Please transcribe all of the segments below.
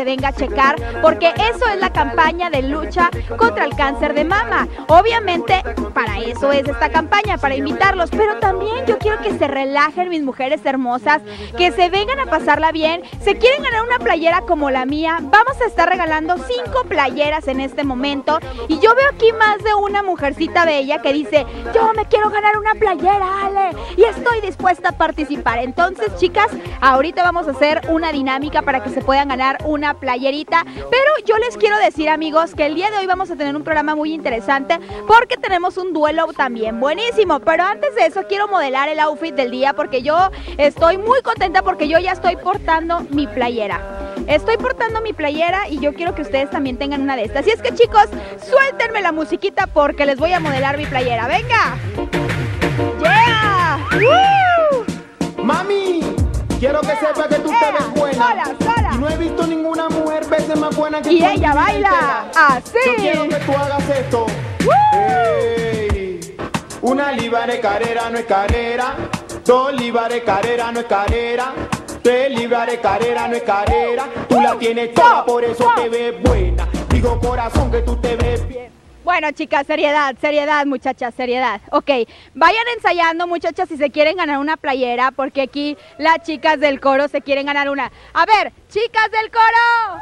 se venga a checar, porque eso es la campaña de lucha contra el cáncer de mama. Obviamente, para eso es esta campaña, para invitarlos, pero también yo quiero que se relajen mis mujeres hermosas, que se vengan a pasarla bien. Se quieren ganar una playera como la mía, vamos a estar regalando cinco playeras en este momento. Y yo veo aquí más de una mujercita bella que dice, yo me quiero ganar una playera, Ale, y estoy dispuesta a participar. Entonces, chicas, ahorita vamos a hacer una dinámica para que se puedan ganar una playerita. Pero yo les quiero decir, amigos, que el día de hoy vamos a tener un programa muy interesante porque tenemos un duelo también buenísimo. Pero antes de eso, quiero modelar el outfit del día porque yo estoy muy contenta porque yo ya estoy portando mi playera. Estoy portando mi playera y yo quiero que ustedes también tengan una de estas. Así es que chicos, suéltenme la musiquita porque les voy a modelar mi playera. ¡Venga! ¡Yeah! ¡Woo! Mami, quiero que sepa que tú te Ea, ves buena. sola, sola. Y no he visto ninguna Y ella baila así. Yo quiero que tú hagas esto. Ey. Una libra de carrera no es carrera. Dos libras de carrera no es carrera. Tres libras de carrera no es carrera. Tú la tienes toda, por eso te ves buena. Digo corazón que tú te ves bien. Bueno, chicas, seriedad, seriedad, muchachas, seriedad. Ok, vayan ensayando, muchachas, si se quieren ganar una playera, porque aquí las chicas del coro se quieren ganar una. A ver, chicas del coro.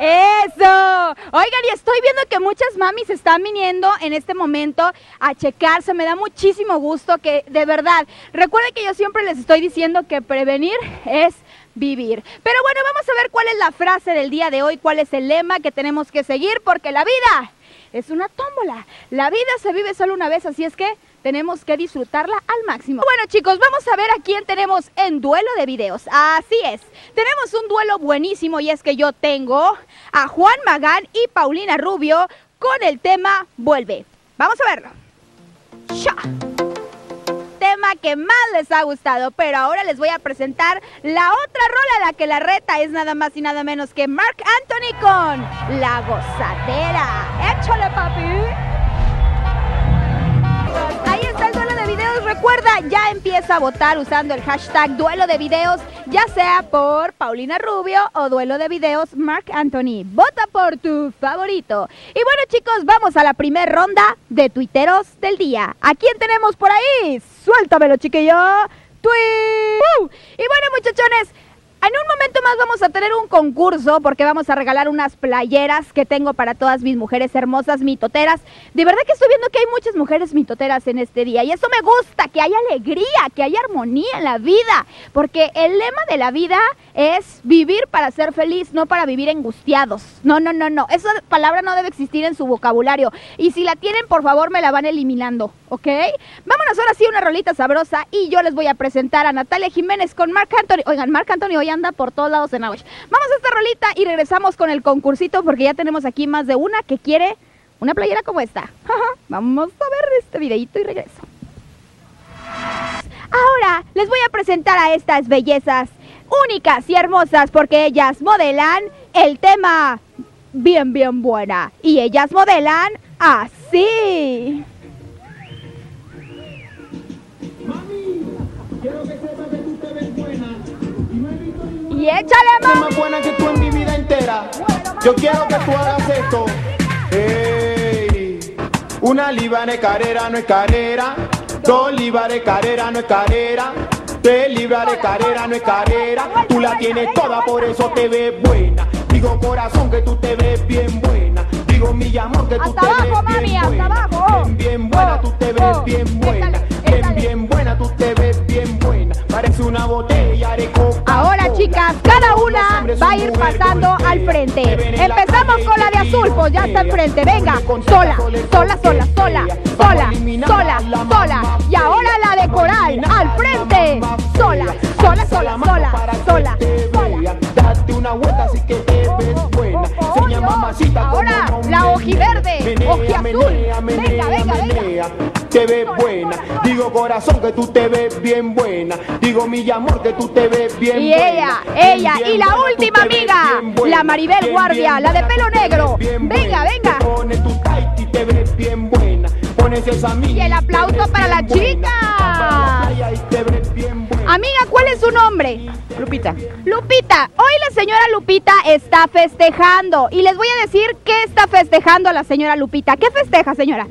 Eso. Oigan, y estoy viendo que muchas mamis están viniendo en este momento a checarse. Me da muchísimo gusto que, de verdad, recuerden que yo siempre les estoy diciendo que prevenir es vivir. Pero bueno, vamos a ver cuál es la frase del día de hoy, cuál es el lema que tenemos que seguir, porque la vida es una tómbola. La vida se vive solo una vez, así es que tenemos que disfrutarla al máximo. Bueno chicos, vamos a ver a quién tenemos en duelo de videos. Así es, tenemos un duelo buenísimo y es que yo tengo a Juan Magán y Paulina Rubio con el tema Vuelve. Vamos a verlo. ¡Sha! tema que más les ha gustado, pero ahora les voy a presentar la otra rola, la que la reta es nada más y nada menos que Mark Anthony con La Gozadera. ¡Échale, papi! Empieza a votar usando el hashtag duelo de videos, ya sea por Paulina Rubio o duelo de videos Mark Anthony. Vota por tu favorito. Y bueno, chicos, vamos a la primera ronda de tuiteros del día. ¿A quién tenemos por ahí? Suéltamelo, chiquillo. Tweet. ¡Uh! Y bueno, muchachones. En un momento más vamos a tener un concurso porque vamos a regalar unas playeras que tengo para todas mis mujeres hermosas mitoteras. De verdad que estoy viendo que hay muchas mujeres mitoteras en este día y eso me gusta, que haya alegría, que haya armonía en la vida, porque el lema de la vida es vivir para ser feliz, no para vivir angustiados. No, no, no, no, esa palabra no debe existir en su vocabulario y si la tienen, por favor, me la van eliminando, ¿ok? Vámonos ahora sí una rolita sabrosa y yo les voy a presentar a Natalia Jiménez con Marc Anthony. Oigan, Marc Anthony hoy anda por todos lados en Awash. Vamos a esta rolita y regresamos con el concursito porque ya tenemos aquí más de una que quiere una playera como esta. Vamos a ver este videito y regreso. Ahora les voy a presentar a estas bellezas únicas y hermosas porque ellas modelan el tema bien, bien buena. Y ellas modelan así. Y échale mami. más buena que tú en mi vida entera. Yo quiero que tú hagas esto. Ey. Una libra de carrera no es carrera. Dos libras de carrera no es carrera. Tres libras de carrera no es carrera. Tú la tienes toda, por eso te ves buena. Digo corazón que tú te ves bien buena. Digo mi amor que tú Hasta te abajo, ves mami, bien hasta buena. abajo. Bien, bien buena, tú te ves Oh, bien oh. buena. Bien, bien buena, tú te ves bien una botella de coca. Ahora chicas, cada una va a ir pasando al frente. Empezamos con la de azul, pues ya está enfrente. Venga, sola, sola, sola, sola, sola, sola, sola. Y ahora la de coral, al frente. Sola, sola, sola, sola, sola, sola. Date una vuelta así que te ves buena. Enseña mamacita cómo Ahora, la ojiverde, ojiazul. Venga, venga, venga. Te ves buena. Digo corazón que tú te ves bien buena. Digo mi amor que tú te ves bien Y buena. ella, Bien, ella, bien y la buena, última amiga, buena. la Maribel Bien, Guardia, bien la de pelo negro. Venga, buena. venga. Te pones tu tight y te ves bien buena. Pones esa amiga Y el aplauso para la chica. Y. Amiga, ¿cuál es su nombre? Lupita. Lupita, hoy la señora Lupita está festejando y les voy a decir qué está festejando la señora Lupita. ¿Qué festeja, señora?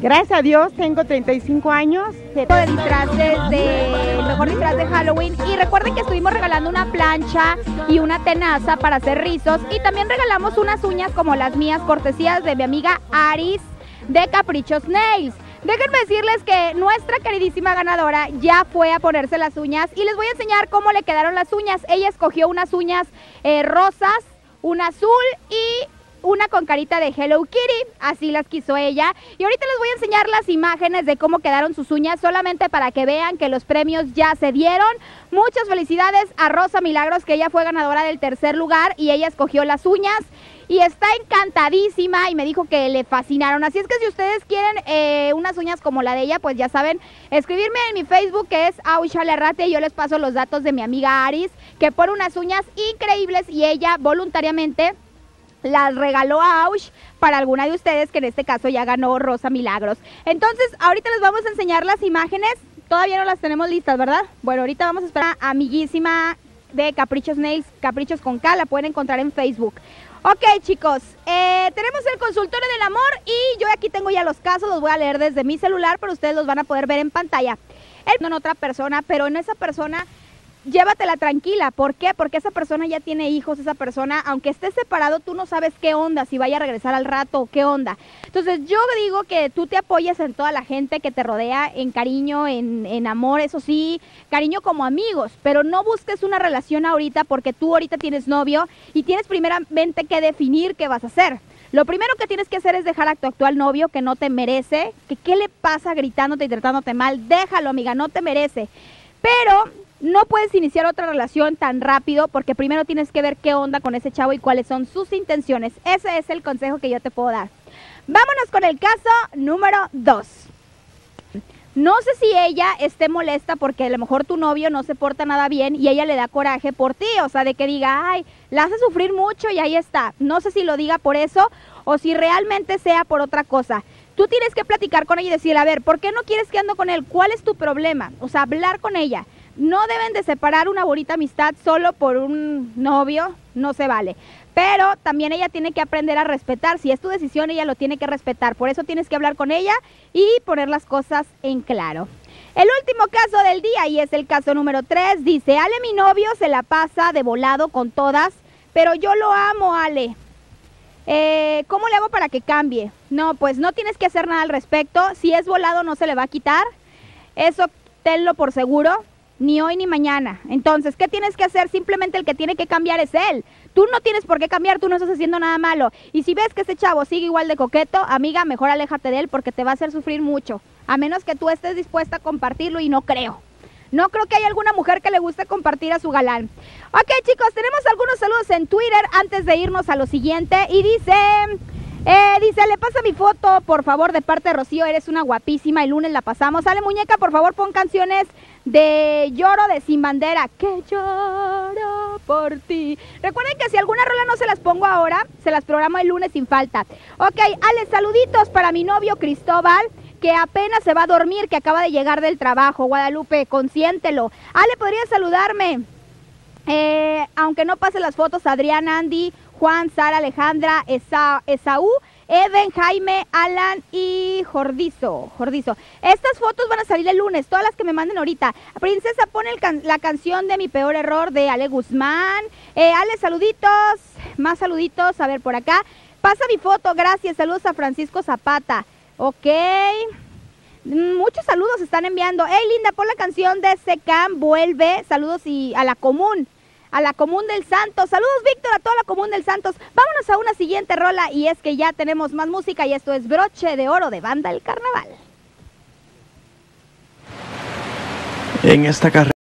Gracias a Dios tengo 35 años. De disfraces de el mejor disfraz de Halloween y recuerden que estuvimos regalando una plancha y una tenaza para hacer rizos y también regalamos unas uñas como las mías cortesías de mi amiga Aris de Caprichos Nails. Déjenme decirles que nuestra queridísima ganadora ya fue a ponerse las uñas y les voy a enseñar cómo le quedaron las uñas. Ella escogió unas uñas eh, rosas, un azul y una con carita de Hello Kitty, así las quiso ella. Y ahorita les voy a enseñar las imágenes de cómo quedaron sus uñas, solamente para que vean que los premios ya se dieron. Muchas felicidades a Rosa Milagros, que ella fue ganadora del tercer lugar y ella escogió las uñas. Y está encantadísima y me dijo que le fascinaron. Así es que si ustedes quieren eh, unas uñas como la de ella, pues ya saben, escribirme en mi Facebook que es Auchalerrate y yo les paso los datos de mi amiga Aris, que pone unas uñas increíbles y ella voluntariamente las regaló a Aush para alguna de ustedes que en este caso ya ganó Rosa Milagros. Entonces, ahorita les vamos a enseñar las imágenes. Todavía no las tenemos listas, ¿verdad? Bueno, ahorita vamos a esperar a amiguísima de Caprichos Nails, Caprichos con K, la pueden encontrar en Facebook. Ok, chicos, eh, tenemos el consultorio del amor y yo aquí tengo ya los casos, los voy a leer desde mi celular, pero ustedes los van a poder ver en pantalla. En otra persona, pero en esa persona llévatela tranquila. ¿Por qué? Porque esa persona ya tiene hijos, esa persona, aunque esté separado, tú no sabes qué onda, si vaya a regresar al rato qué onda. Entonces yo digo que tú te apoyes en toda la gente que te rodea, en cariño, en, en amor, eso sí, cariño como amigos, pero no busques una relación ahorita porque tú ahorita tienes novio y tienes primeramente que definir qué vas a hacer. Lo primero que tienes que hacer es dejar a tu actual novio que no te merece, que qué le pasa gritándote y tratándote mal, déjalo amiga, no te merece. Pero no puedes iniciar otra relación tan rápido porque primero tienes que ver qué onda con ese chavo y cuáles son sus intenciones. Ese es el consejo que yo te puedo dar. Vámonos con el caso número 2. No sé si ella esté molesta porque a lo mejor tu novio no se porta nada bien y ella le da coraje por ti, o sea, de que diga, ay, la hace sufrir mucho y ahí está. No sé si lo diga por eso o si realmente sea por otra cosa. Tú tienes que platicar con ella y decir, a ver, ¿por qué no quieres que ando con él? ¿Cuál es tu problema? O sea, hablar con ella. No deben de separar una bonita amistad solo por un novio, no se vale. Pero también ella tiene que aprender a respetar. Si es tu decisión, ella lo tiene que respetar. Por eso tienes que hablar con ella y poner las cosas en claro. El último caso del día, y es el caso número 3, dice, Ale, mi novio, se la pasa de volado con todas, pero yo lo amo, Ale. Eh, ¿Cómo le hago para que cambie? No, pues no tienes que hacer nada al respecto. Si es volado, no se le va a quitar. Eso tenlo por seguro ni hoy ni mañana. Entonces, ¿qué tienes que hacer? Simplemente el que tiene que cambiar es él. Tú no tienes por qué cambiar, tú no estás haciendo nada malo. Y si ves que ese chavo sigue igual de coqueto, amiga, mejor aléjate de él porque te va a hacer sufrir mucho. A menos que tú estés dispuesta a compartirlo y no creo. No creo que haya alguna mujer que le guste compartir a su galán. Ok, chicos, tenemos algunos saludos en Twitter antes de irnos a lo siguiente. Y dice... Eh, dice, le pasa mi foto, por favor, de parte de Rocío, eres una guapísima, el lunes la pasamos. Sale muñeca, por favor, pon canciones de Lloro de Sin Bandera, que lloro por ti. Recuerden que si alguna rola no se las pongo ahora, se las programo el lunes sin falta. Ok, Ale, saluditos para mi novio Cristóbal que apenas se va a dormir, que acaba de llegar del trabajo. Guadalupe, consiéntelo. Ale, ¿podría saludarme? Eh, aunque no pase las fotos, Adrián, Andy, Juan, Sara, Alejandra, Esaú, Eden, Jaime, Alan y Jordizo. Jordizo. Estas fotos van a salir el lunes, todas las que me manden ahorita. Princesa, pone la canción de mi peor error de Ale Guzmán. Eh, Ale, saluditos. Más saluditos. A ver, por acá. Pasa mi foto, gracias. Saludos a Francisco Zapata. Ok. Muchos saludos están enviando. Hey, Linda, pon la canción de Secam, vuelve. Saludos y a la común a la Común del Santos. Saludos, Víctor, a toda la Común del Santos. Vámonos a una siguiente rola y es que ya tenemos más música y esto es Broche de Oro de Banda El Carnaval. En esta carrera.